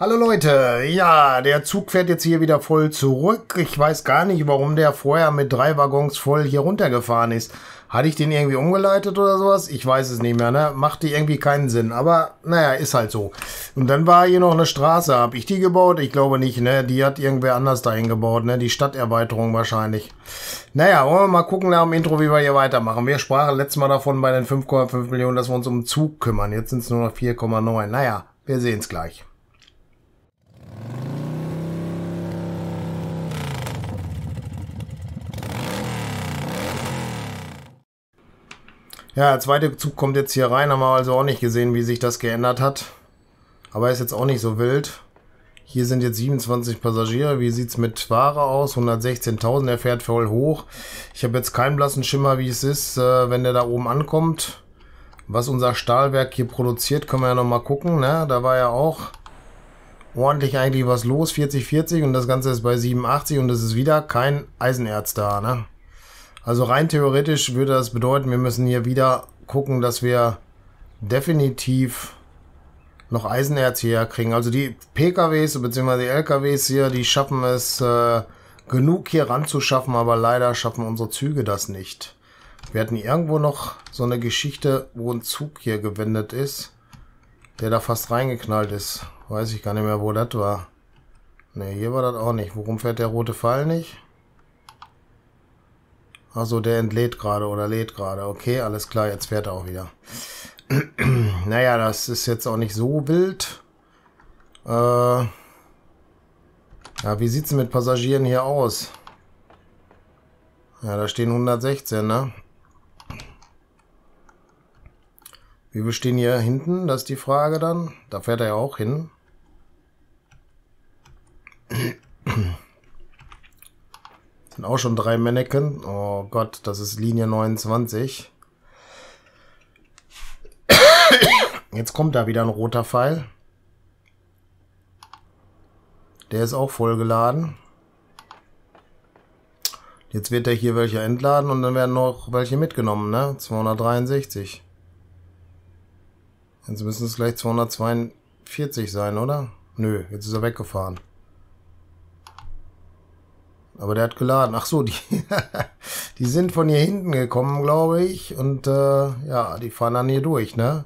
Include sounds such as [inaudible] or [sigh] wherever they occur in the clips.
Hallo Leute, ja, der Zug fährt jetzt hier wieder voll zurück. Ich weiß gar nicht, warum der vorher mit drei Waggons voll hier runtergefahren ist. Hatte ich den irgendwie umgeleitet oder sowas? Ich weiß es nicht mehr, ne? Machte irgendwie keinen Sinn, aber naja, ist halt so. Und dann war hier noch eine Straße. Hab ich die gebaut? Ich glaube nicht, ne? Die hat irgendwer anders dahin gebaut, ne? Die Stadterweiterung wahrscheinlich. Naja, wollen wir mal gucken nach dem Intro, wie wir hier weitermachen. Wir sprachen letztes Mal davon bei den 5,5 Millionen, dass wir uns um den Zug kümmern. Jetzt sind es nur noch 4,9. Naja, wir sehen es gleich. Ja, der zweite Zug kommt jetzt hier rein, haben wir also auch nicht gesehen, wie sich das geändert hat. Aber ist jetzt auch nicht so wild. Hier sind jetzt 27 Passagiere. Wie sieht's mit Ware aus? 116.000, er fährt voll hoch. Ich habe jetzt keinen blassen Schimmer, wie es ist, äh, wenn der da oben ankommt. Was unser Stahlwerk hier produziert, können wir ja nochmal gucken. Ne? Da war ja auch ordentlich eigentlich was los, 40, 40 und das Ganze ist bei 87 und es ist wieder kein Eisenerz da. Ne? Also rein theoretisch würde das bedeuten, wir müssen hier wieder gucken, dass wir definitiv noch Eisenerz hierher kriegen. Also die PKWs bzw. die LKWs hier, die schaffen es äh, genug hier ranzuschaffen, aber leider schaffen unsere Züge das nicht. Wir hatten irgendwo noch so eine Geschichte, wo ein Zug hier gewendet ist, der da fast reingeknallt ist. Weiß ich gar nicht mehr, wo das war. Ne, hier war das auch nicht. Warum fährt der rote Pfeil nicht? Also der entlädt gerade oder lädt gerade. Okay, alles klar, jetzt fährt er auch wieder. [clears throat] naja, das ist jetzt auch nicht so wild. Äh, ja, wie sieht's mit Passagieren hier aus? Ja, da stehen 116, ne? Wie wir stehen hier hinten? Das ist die Frage dann. Da fährt er ja auch hin. [clears throat] sind auch schon drei Mannequin. Oh Gott, das ist Linie 29. [clears throat] Jetzt kommt da wieder ein roter Pfeil. Der ist auch vollgeladen. Jetzt wird er hier welche entladen und dann werden noch welche mitgenommen, ne? 263. Jetzt müssen es gleich 242 sein, oder? Nö, jetzt ist er weggefahren. Aber der hat geladen. Ach so, die, [laughs] die sind von hier hinten gekommen, glaube ich. Und äh, ja, die fahren dann hier durch, ne?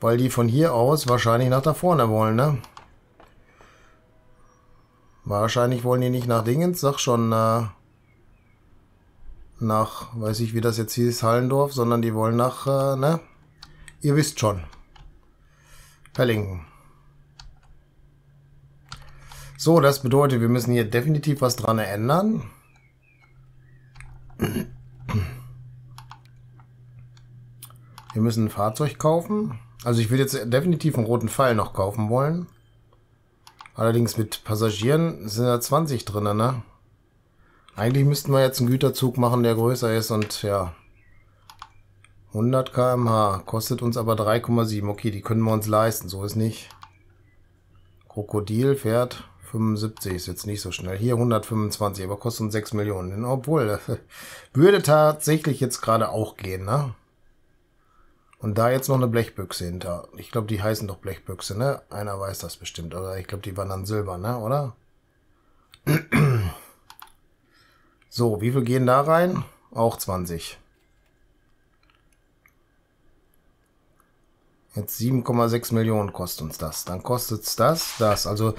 Weil die von hier aus wahrscheinlich nach da vorne wollen, ne? Wahrscheinlich wollen die nicht nach Dingens, sag schon, äh, nach, weiß ich, wie das jetzt hieß, Hallendorf, sondern die wollen nach, äh, ne? Ihr wisst schon. Pellingen. So, das bedeutet, wir müssen hier definitiv was dran ändern. Wir müssen ein Fahrzeug kaufen. Also ich will jetzt definitiv einen roten Pfeil noch kaufen wollen. Allerdings mit Passagieren sind da 20 drin, ne? Eigentlich müssten wir jetzt einen Güterzug machen, der größer ist und ja. 100 km/h kostet uns aber 3,7. Okay, die können wir uns leisten, so ist nicht. Krokodil fährt 75 ist jetzt nicht so schnell. Hier 125, aber kostet uns 6 Millionen. Obwohl, [laughs] würde tatsächlich jetzt gerade auch gehen, ne? Und da jetzt noch eine Blechbüchse hinter. Ich glaube, die heißen doch Blechbüchse, ne? Einer weiß das bestimmt. Oder ich glaube, die waren dann silber, ne? Oder? [clears throat] So, wie viel gehen da rein? Auch 20. Jetzt 7,6 Millionen kostet uns das. Dann kostet es das, das. Also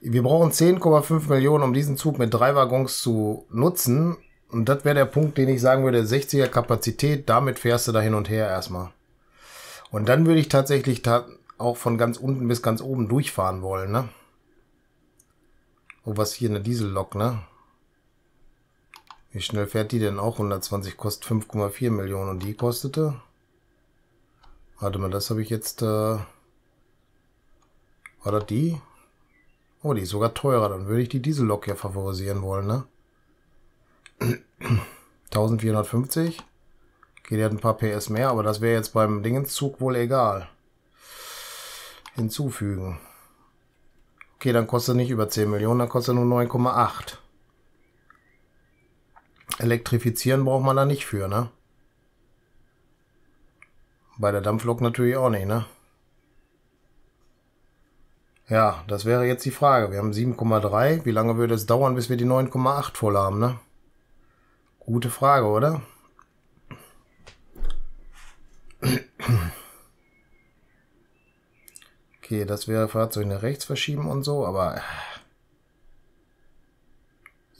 wir brauchen 10,5 Millionen, um diesen Zug mit drei Waggons zu nutzen. Und das wäre der Punkt, den ich sagen würde, 60er Kapazität, damit fährst du da hin und her erstmal. Und dann würde ich tatsächlich ta auch von ganz unten bis ganz oben durchfahren wollen, ne? Oh, was hier eine Diesellok, ne? Wie schnell fährt die denn auch? 120 kostet 5,4 Millionen und die kostete? Warte mal, das habe ich jetzt... Äh war das die? Oh, die ist sogar teurer. Dann würde ich die Diesellok ja favorisieren wollen, ne? 1450. Okay, die hat ein paar PS mehr, aber das wäre jetzt beim Dingenszug wohl egal. Hinzufügen. Okay, dann kostet nicht über 10 Millionen, dann kostet nur 9,8. Elektrifizieren braucht man da nicht für, ne? Bei der Dampflok natürlich auch nicht, ne? Ja, das wäre jetzt die Frage. Wir haben 7,3. Wie lange würde es dauern, bis wir die 9,8 voll haben, ne? Gute Frage, oder? Okay, das wäre Fahrzeug nach rechts verschieben und so, aber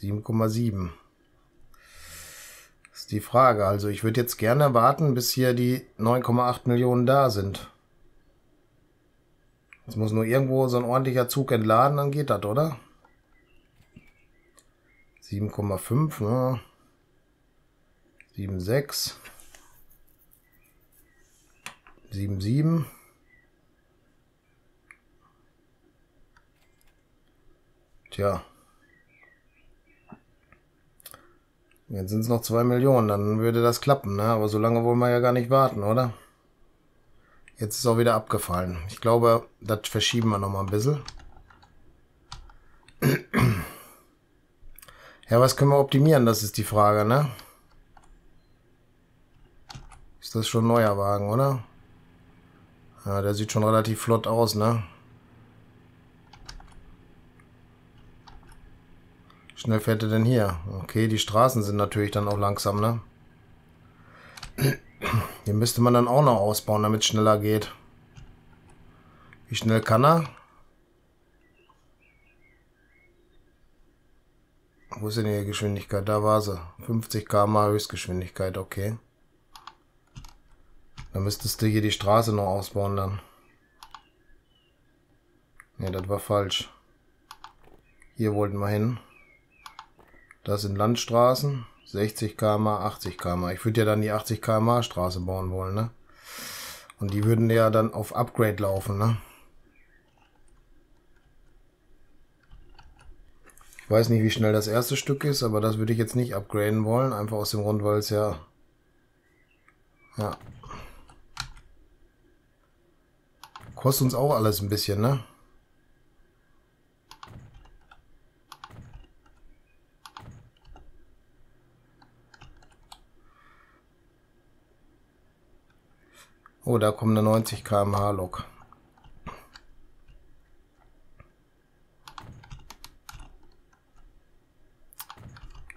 7,7. Die Frage. Also ich würde jetzt gerne warten, bis hier die 9,8 Millionen da sind. Es muss nur irgendwo so ein ordentlicher Zug entladen, dann geht das, oder? 7,5, ne? 7,6. 7,7. Tja. Jetzt sind es noch 2 Millionen, dann würde das klappen, ne? Aber so lange wollen wir ja gar nicht warten, oder? Jetzt ist auch wieder abgefallen. Ich glaube, das verschieben wir noch mal ein bisschen. Ja, was können wir optimieren? Das ist die Frage, ne? Ist das schon ein neuer Wagen, oder? Ja, der sieht schon relativ flott aus, ne? Schnell fährt er denn hier? Okay, die Straßen sind natürlich dann auch langsam, ne? Den müsste man dann auch noch ausbauen, damit es schneller geht. Wie schnell kann er? Wo ist denn die Geschwindigkeit? Da war sie. 50 km Höchstgeschwindigkeit, okay. Dann müsstest du hier die Straße noch ausbauen dann. Ne, das war falsch. Hier wollten wir hin. Das sind Landstraßen. 60 km, 80 km. Ich würde ja dann die 80 km Straße bauen wollen, ne? Und die würden ja dann auf Upgrade laufen, ne? Ich weiß nicht, wie schnell das erste Stück ist, aber das würde ich jetzt nicht upgraden wollen. Einfach aus dem Grund, weil es ja... Ja. Kostet uns auch alles ein bisschen, ne? Oh, da kommt eine 90 km/h Lok.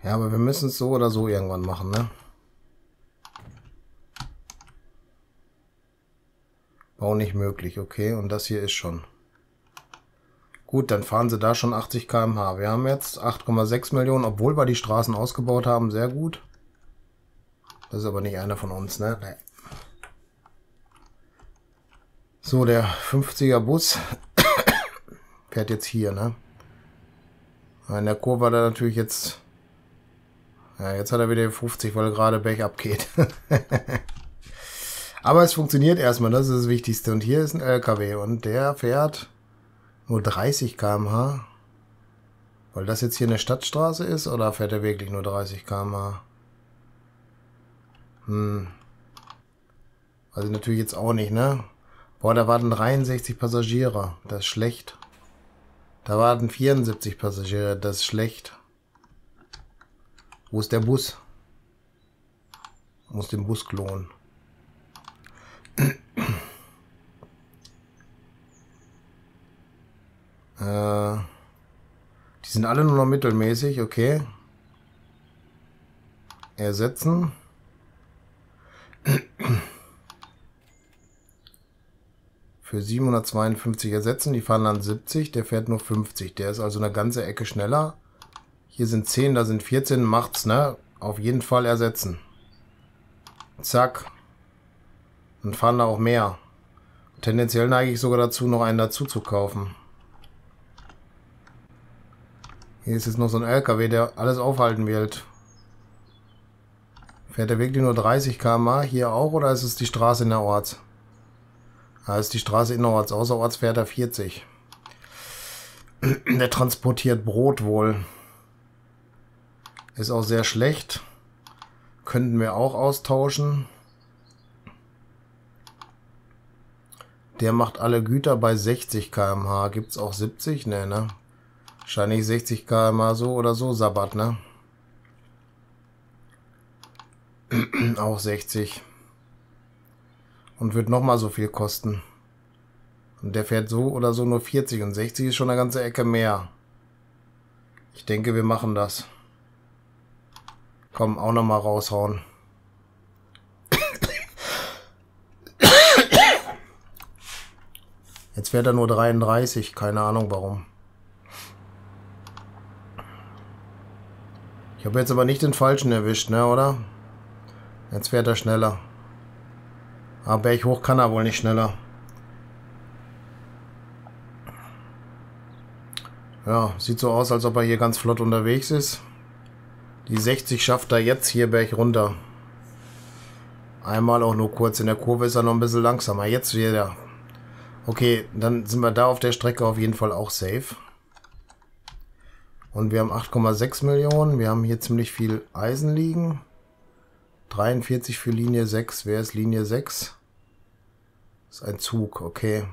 Ja, aber wir müssen es so oder so irgendwann machen, ne? Bau nicht möglich, okay. Und das hier ist schon. Gut, dann fahren sie da schon 80 km/h. Wir haben jetzt 8,6 Millionen, obwohl wir die Straßen ausgebaut haben. Sehr gut. Das ist aber nicht einer von uns, ne? Nee. So, der 50er Bus [coughs] fährt jetzt hier, ne? In der Kurve hat er natürlich jetzt... Ja, jetzt hat er wieder 50, weil er gerade bergab geht. [laughs] Aber es funktioniert erstmal, das ist das Wichtigste. Und hier ist ein LKW und der fährt nur 30 km/h. Weil das jetzt hier eine Stadtstraße ist oder fährt er wirklich nur 30 km/h? Hm. Also natürlich jetzt auch nicht, ne? Boah, da warten 63 Passagiere. Das ist schlecht. Da warten 74 Passagiere. Das ist schlecht. Wo ist der Bus? Muss den Bus klonen. [clears throat] äh, die sind alle nur noch mittelmäßig, okay. Ersetzen. Für 752 ersetzen. Die fahren dann 70, der fährt nur 50. Der ist also eine ganze Ecke schneller. Hier sind 10, da sind 14, macht's, ne? Auf jeden Fall ersetzen. Zack. Dann fahren da auch mehr. Tendenziell neige ich sogar dazu, noch einen dazu zu kaufen. Hier ist jetzt noch so ein LKW, der alles aufhalten wird. Fährt er wirklich nur 30 km Hier auch oder ist es die Straße in der Ort? Da ist die Straße innerorts, außerorts fährt er 40. Der transportiert Brot wohl. Ist auch sehr schlecht. Könnten wir auch austauschen. Der macht alle Güter bei 60 km/h. Gibt es auch 70? Ne, ne? Wahrscheinlich 60 km/h so oder so. Sabbat, ne? [clears throat] auch 60 und wird nochmal so viel kosten. Und der fährt so oder so nur 40 und 60 ist schon eine ganze Ecke mehr. Ich denke, wir machen das. Komm, auch nochmal raushauen. Jetzt fährt er nur 33, keine Ahnung warum. Ich habe jetzt aber nicht den falschen erwischt, ne, oder? Jetzt fährt er schneller. Aber Berg hoch kann er wohl nicht schneller. Ja, sieht so aus, als ob er hier ganz flott unterwegs ist. Die 60 schafft er jetzt hier Berg runter. Einmal auch nur kurz. In der Kurve ist er noch ein bisschen langsamer. Jetzt wieder. Okay, dann sind wir da auf der Strecke auf jeden Fall auch safe. Und wir haben 8,6 Millionen. Wir haben hier ziemlich viel Eisen liegen. 43 für Linie 6. Wer ist Linie 6? Das ist ein Zug, okay.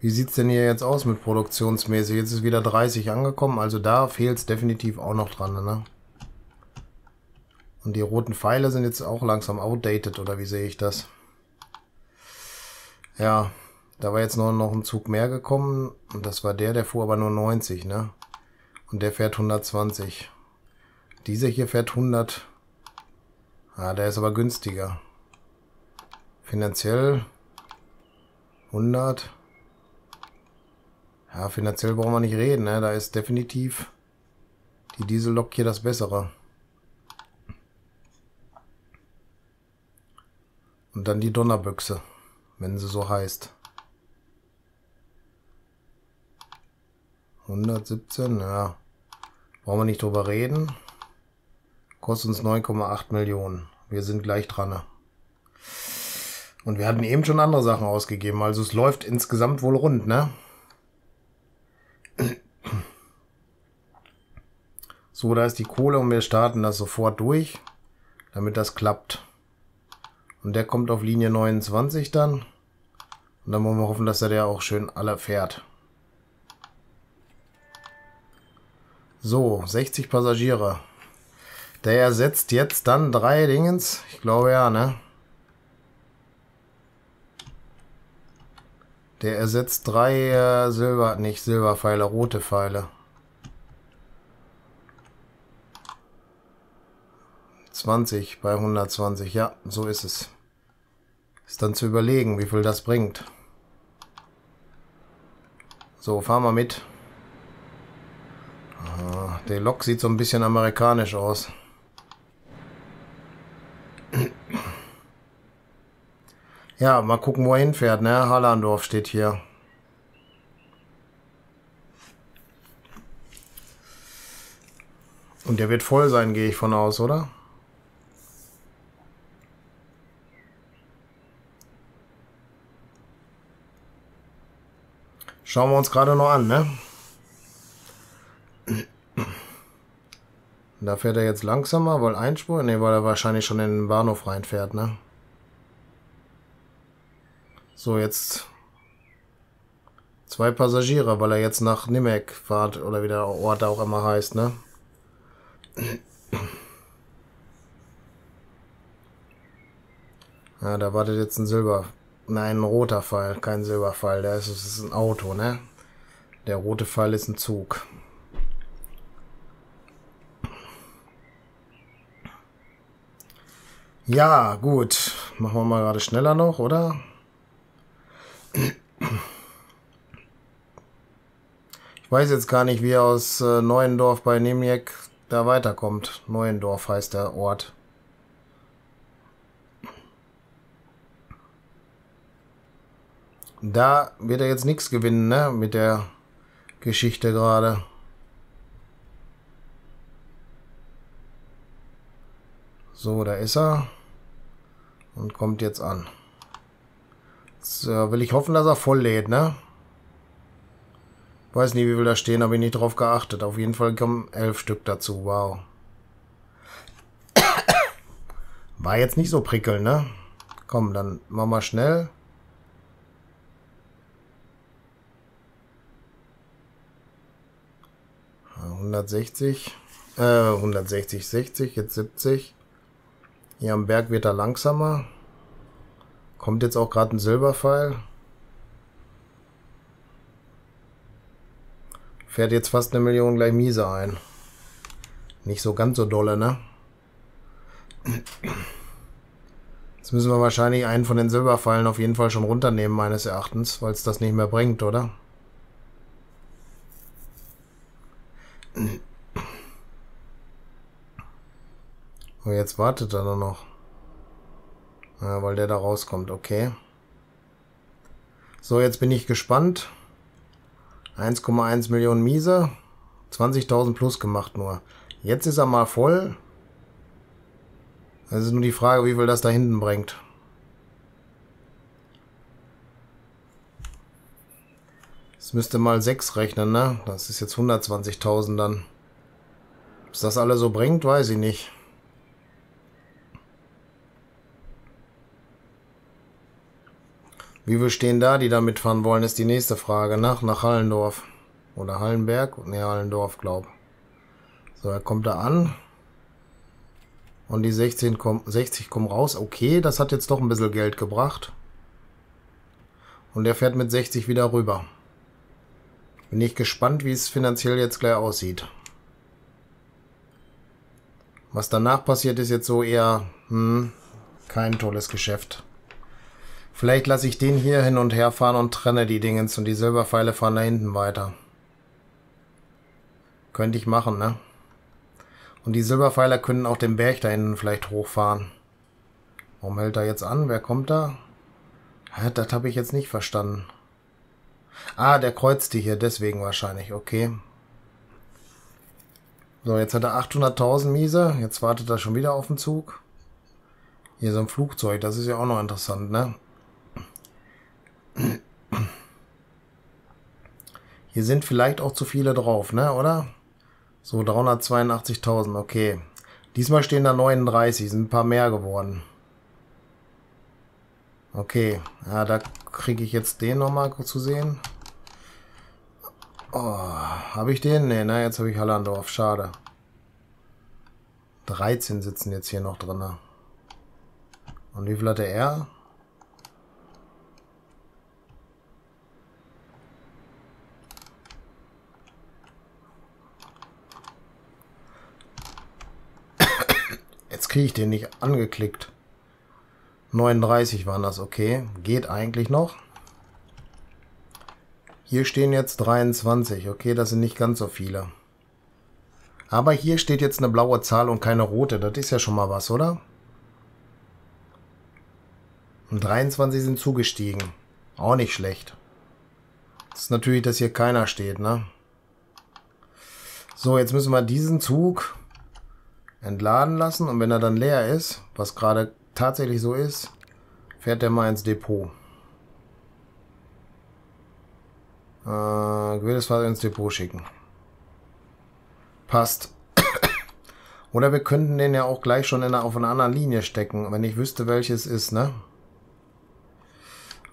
Wie sieht es denn hier jetzt aus mit produktionsmäßig? Jetzt ist wieder 30 angekommen, also da fehlt es definitiv auch noch dran, ne? Und die roten Pfeile sind jetzt auch langsam outdated, oder wie sehe ich das? Ja, da war jetzt noch, noch ein Zug mehr gekommen und das war der, der fuhr aber nur 90, ne? Und der fährt 120. Dieser hier fährt 100. Ah, der ist aber günstiger. Finanziell 100. Ja, finanziell brauchen wir nicht reden, ne? Da ist definitiv die Diesellok hier das Bessere. Und dann die Donnerbüchse, wenn sie so heißt. 117, ja. Brauchen wir nicht drüber reden. Kostet uns 9,8 Millionen. Wir sind gleich dran. Und wir hatten eben schon andere Sachen ausgegeben. Also es läuft insgesamt wohl rund, ne? So, da ist die Kohle und wir starten das sofort durch, damit das klappt. Und der kommt auf Linie 29 dann. Und dann wollen wir hoffen, dass er der auch schön alle fährt. So, 60 Passagiere. Der ersetzt jetzt dann drei Dingens. Ich glaube ja, ne? Der ersetzt drei äh, Silber, nicht Silberpfeile, rote Pfeile. 20 bei 120. Ja, so ist es. Ist dann zu überlegen, wie viel das bringt. So, fahren wir mit. Aha, der Lok sieht so ein bisschen amerikanisch aus. Ja, mal gucken, wo er hinfährt, ne? Hallandorf steht hier. Und der wird voll sein, gehe ich von aus, oder? Schauen wir uns gerade noch an, ne? Da fährt er jetzt langsamer, weil Einspur? Ne, weil er wahrscheinlich schon in den Bahnhof reinfährt, ne? So, jetzt zwei Passagiere, weil er jetzt nach Nimek fährt oder wie der Ort auch immer heißt, ne? Ja, da wartet jetzt ein Silber Nein, ein roter Pfeil, kein Silberpfeil. Der ist, das ist ein Auto, ne? Der rote Pfeil ist ein Zug. Ja, gut. Machen wir mal gerade schneller noch, oder? Ich weiß jetzt gar nicht, wie er aus äh, Neuendorf bei Nemjek da weiterkommt. Neuendorf heißt der Ort. Da wird er jetzt nichts gewinnen, ne? Mit der Geschichte gerade. So, da ist er. Und kommt jetzt an. Jetzt äh, will ich hoffen, dass er voll lädt, ne? Weiß nicht, wie viel da stehen, habe ich nicht drauf geachtet. Auf jeden Fall kommen elf Stück dazu. Wow. War jetzt nicht so prickelnd, ne? Komm, dann machen wir schnell. 160, äh, 160, 60, jetzt 70. Hier am Berg wird er langsamer. Kommt jetzt auch gerade ein Silberpfeil. Fährt jetzt fast eine Million gleich miese ein. Nicht so ganz so dolle, ne? Jetzt müssen wir wahrscheinlich einen von den Silberpfeilen auf jeden Fall schon runternehmen, meines Erachtens, weil es das nicht mehr bringt, oder? Oh, jetzt wartet er noch. Ja, weil der da rauskommt, okay. So, jetzt bin ich gespannt. 1,1 Millionen Miese. 20.000 plus gemacht nur. Jetzt ist er mal voll. Es ist nur die Frage, wie viel das da hinten bringt. Das müsste mal 6 rechnen, ne? Das ist jetzt 120.000 dann. Was das alle so bringt, weiß ich nicht. Wie wir stehen da, die da mitfahren wollen, ist die nächste Frage. Nach, nach Hallendorf. Oder Hallenberg? Ne, Hallendorf, glaub. So, er kommt da an. Und die 16 kommen, 60 kommen raus. Okay, das hat jetzt doch ein bisschen Geld gebracht. Und er fährt mit 60 wieder rüber. Bin ich gespannt, wie es finanziell jetzt gleich aussieht. Was danach passiert, ist jetzt so eher hm, kein tolles Geschäft. Vielleicht lasse ich den hier hin und her fahren und trenne die Dingens und die Silberpfeile fahren da hinten weiter. Könnte ich machen, ne? Und die Silberpfeiler können auch den Berg da hinten vielleicht hochfahren. Warum hält er jetzt an? Wer kommt da? Das habe ich jetzt nicht verstanden. Ah, der kreuzte hier, deswegen wahrscheinlich. Okay. So, jetzt hat er 800.000 Miese. Jetzt wartet er schon wieder auf den Zug. Hier so ein Flugzeug, das ist ja auch noch interessant, ne? Hier sind vielleicht auch zu viele drauf, ne, oder? So, 382.000, okay. Diesmal stehen da 39, sind ein paar mehr geworden. Okay, ja, da kriege ich jetzt den nochmal zu sehen. Oh, habe ich den? Ne, na, jetzt habe ich Hallandorf, schade. 13 sitzen jetzt hier noch drin. Und wie viel hatte er? Kriege ich den nicht angeklickt. 39 waren das, okay. Geht eigentlich noch. Hier stehen jetzt 23. Okay, das sind nicht ganz so viele. Aber hier steht jetzt eine blaue Zahl und keine rote. Das ist ja schon mal was, oder? Und 23 sind zugestiegen. Auch nicht schlecht. Das ist natürlich, dass hier keiner steht, ne? So, jetzt müssen wir diesen Zug entladen lassen und wenn er dann leer ist, was gerade tatsächlich so ist, fährt er mal ins Depot. Äh, das Fahrzeug ins Depot schicken. Passt. [coughs] Oder wir könnten den ja auch gleich schon in einer, auf einer anderen Linie stecken, wenn ich wüsste, welches ist, ne?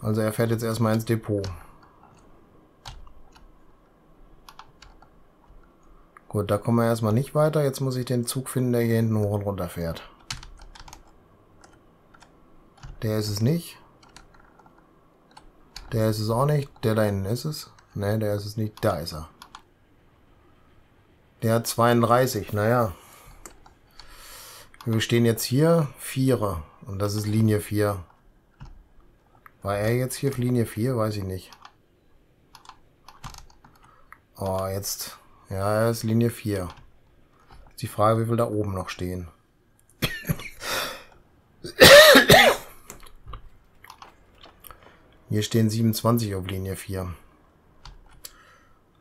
Also er fährt jetzt erstmal ins Depot. Gut, da kommen wir erstmal nicht weiter. Jetzt muss ich den Zug finden, der hier hinten hoch und runter fährt. Der ist es nicht. Der ist es auch nicht. Der da hinten ist es. Ne, der ist es nicht. Da ist er. Der hat 32. Naja. Wir stehen jetzt hier. Vierer. Und das ist Linie 4. War er jetzt hier auf Linie 4? Weiß ich nicht. Oh, jetzt ja, er ist Linie 4. Ist die Frage, wie viel da oben noch stehen. Hier stehen 27 auf Linie 4.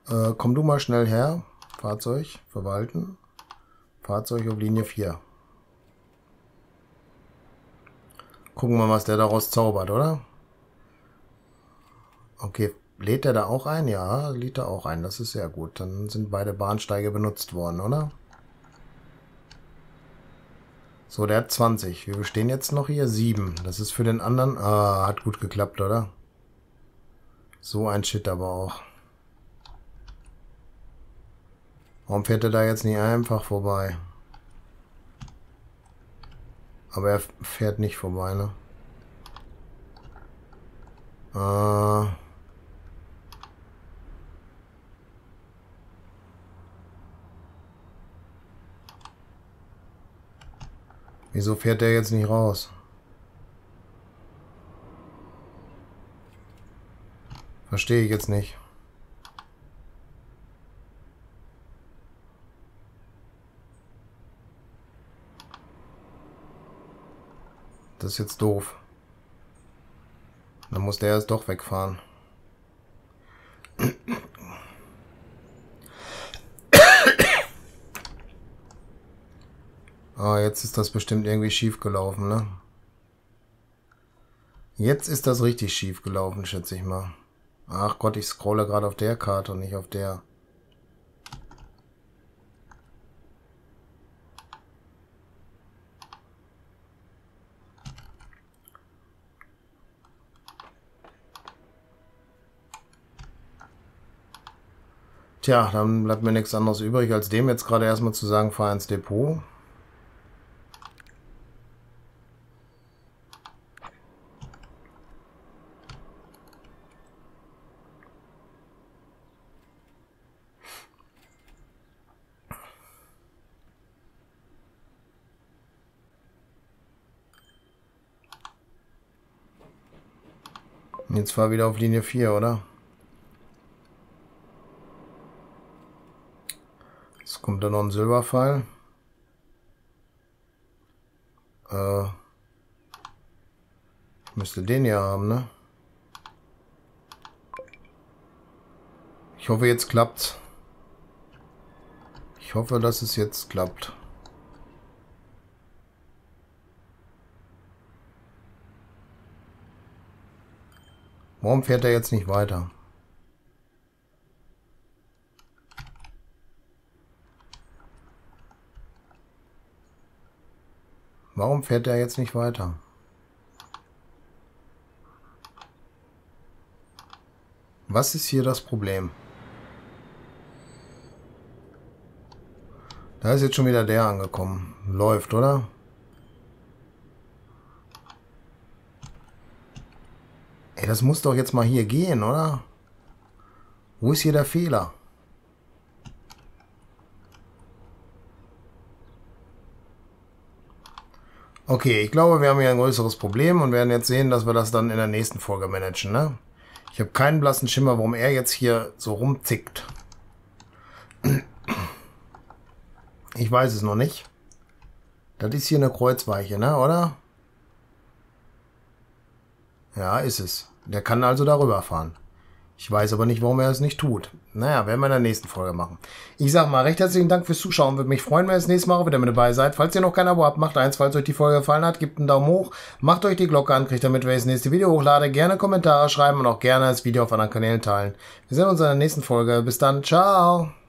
Äh, komm du mal schnell her. Fahrzeug, verwalten. Fahrzeug auf Linie 4. Gucken wir mal, was der daraus zaubert, oder? Okay, Lädt er da auch ein? Ja, lädt er auch ein. Das ist sehr gut. Dann sind beide Bahnsteige benutzt worden, oder? So, der hat 20. Wir stehen jetzt noch hier 7. Das ist für den anderen... Ah, hat gut geklappt, oder? So ein Shit aber auch. Warum fährt er da jetzt nicht einfach vorbei? Aber er fährt nicht vorbei, ne? Äh... Wieso fährt der jetzt nicht raus? Verstehe ich jetzt nicht. Das ist jetzt doof. Dann muss der jetzt doch wegfahren. Ah, jetzt ist das bestimmt irgendwie schief gelaufen, ne? Jetzt ist das richtig schief gelaufen, schätze ich mal. Ach Gott, ich scrolle gerade auf der Karte und nicht auf der. Tja, dann bleibt mir nichts anderes übrig, als dem jetzt gerade erstmal zu sagen, fahr ins Depot. Jetzt fahr wieder auf Linie 4, oder? Jetzt kommt da noch ein Silberpfeil. Äh, müsste den hier haben, ne? Ich hoffe, jetzt klappt's. Ich hoffe, dass es jetzt klappt. Warum fährt er jetzt nicht weiter? Warum fährt er jetzt nicht weiter? Was ist hier das Problem? Da ist jetzt schon wieder der angekommen. Läuft, oder? Das muss doch jetzt mal hier gehen, oder? Wo ist hier der Fehler? Okay, ich glaube, wir haben hier ein größeres Problem und werden jetzt sehen, dass wir das dann in der nächsten Folge managen, ne? Ich habe keinen blassen Schimmer, warum er jetzt hier so rumzickt. Ich weiß es noch nicht. Das ist hier eine Kreuzweiche, ne, oder? Ja, ist es. Der kann also darüber fahren. Ich weiß aber nicht, warum er es nicht tut. Naja, werden wir in der nächsten Folge machen. Ich sage mal recht herzlichen Dank fürs Zuschauen. Würde mich freuen, wenn ihr das nächste Mal auch wieder mit dabei seid. Falls ihr noch kein Abo habt, macht eins. Falls euch die Folge gefallen hat, gebt einen Daumen hoch. Macht euch die Glocke an, kriegt damit, wenn ich das nächste Video hochlade. Gerne Kommentare schreiben und auch gerne das Video auf anderen Kanälen teilen. Wir sehen uns in der nächsten Folge. Bis dann. Ciao.